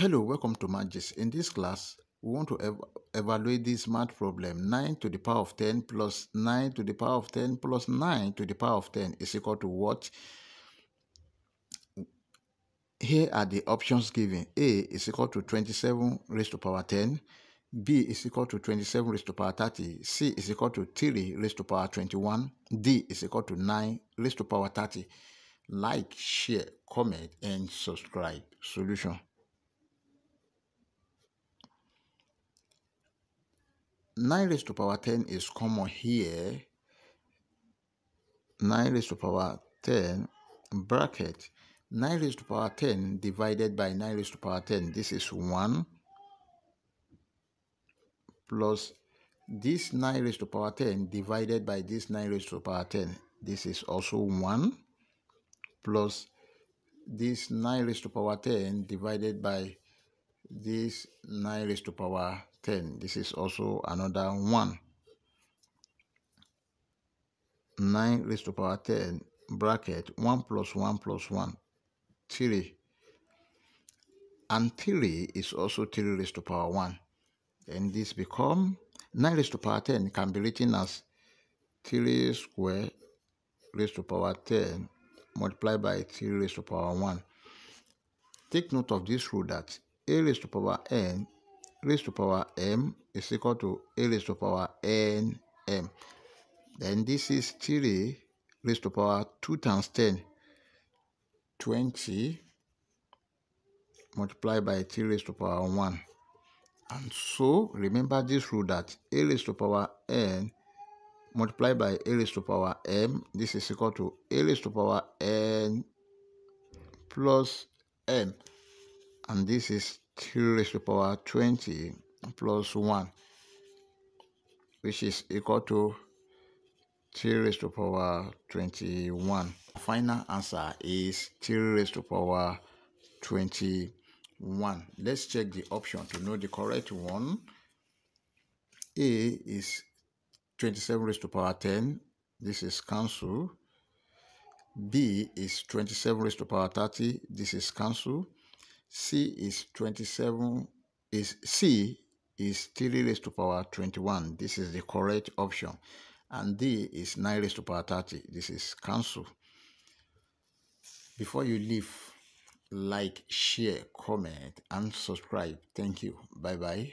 Hello, welcome to Mathgist. In this class, we want to ev evaluate this math problem. 9 to the power of 10 plus 9 to the power of 10 plus 9 to the power of 10 is equal to what? Here are the options given. A is equal to 27 raised to power 10. B is equal to 27 raised to power 30. C is equal to 3 raised to power 21. D is equal to 9 raised to power 30. Like, share, comment, and subscribe. Solution. 9 raised to power 10 is common here. 9 raised to power 10 bracket 9 raised to power 10 divided by 9 raised to power 10 this is 1 plus this 9 raised to power 10 divided by this 9 raised to power 10 this is also 1 plus this 9 raised to power 10 divided by this 9 raised to power 10 this is also another 1 9 raised to power 10 bracket 1 plus 1 plus 1 3 and 3 is also 3 raised to power 1 then this become 9 raised to power 10 can be written as 3 square raised to power 10 multiplied by 3 raised to power 1 take note of this rule that a raised to power n raised to power m is equal to a raised to power n m. Then this is 3 raised to power 2 times 10, 20 multiplied by 3 raised to power 1. And so remember this rule that a raised to power n multiplied by a raised to power m, this is equal to a raised to power n plus m. And this is 3 raised to the power 20 plus 1 which is equal to 3 raised to the power 21. Final answer is 3 raised to power 21. Let's check the option to know the correct one. A is 27 raised to power 10. This is cancel. B is 27 raised to power 30. This is cancel. C is 27 is C is 3 raised to power 21. This is the correct option. And D is 9 raised to power 30. This is cancel. Before you leave, like, share, comment, and subscribe. Thank you. Bye-bye.